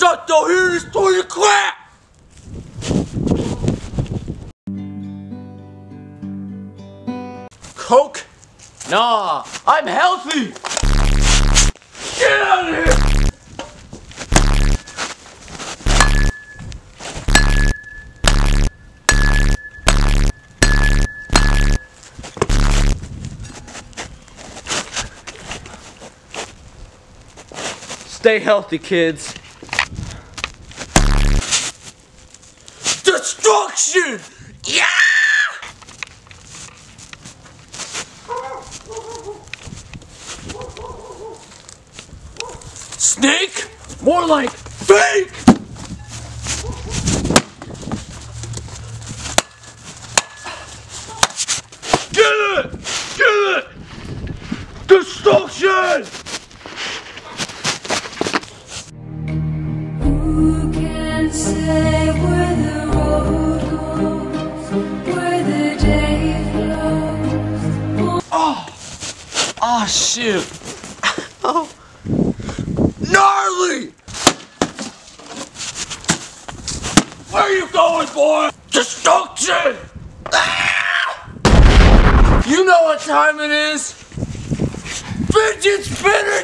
not to hear this toy crap! Coke? Nah, I'm healthy! Stay healthy, kids. Destruction! Yeah! Snake? More like fake! Oh shoot! Oh, gnarly! Where are you going, boy? Destruction! Ah! You know what time it is? Fidget spinner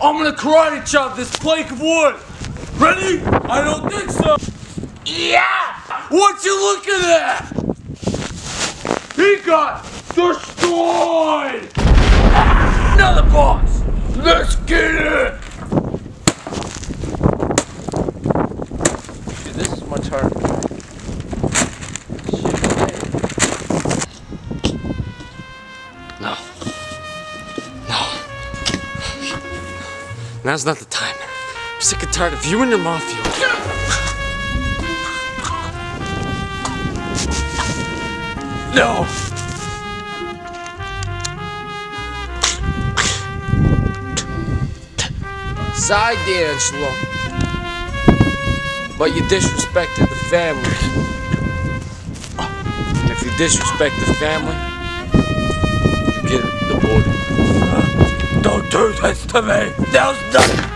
I'm gonna karate chop this plank of wood. Ready? I don't think so. Yeah! What you looking at? He got destroyed! Ah, Another boss! Let's get it! Dude, this is much harder. No. No. Now's not the time. I'm sick and tired of you and your mafia. No! Sorry, D'Angelo. But you disrespected the family. And if you disrespect the family, you get the deported. Don't do this to me! There's nothing!